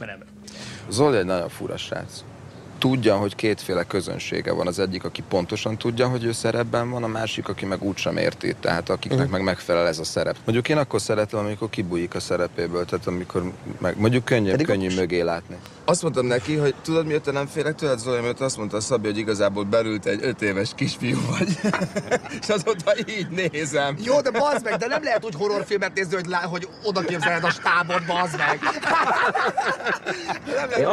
ismerem. Zoli egy nagyon fura srác. Tudja, hogy kétféle közönsége van. Az egyik, aki pontosan tudja, hogy ő szerepben van, a másik, aki meg úgysem érti, tehát akiknek Mhm. meg megfelel ez a szerep. Mondjuk én akkor szeretem, amikor kibújik a szerepéből, tehát amikor meg, mondjuk könnyű, Pedig könnyű akkor- mögé látni. Azt mondtam neki, hogy tudod miért nem félek tőled, Zoli, mert azt mondta a Szabi, hogy igazából belült egy öt éves kisfiú vagy. És azóta így nézem. Jó, de bazd meg, de nem lehet úgy horrorfilmet nézni, hogy, lá, hogy oda képzeled a stábot, bazd meg. Én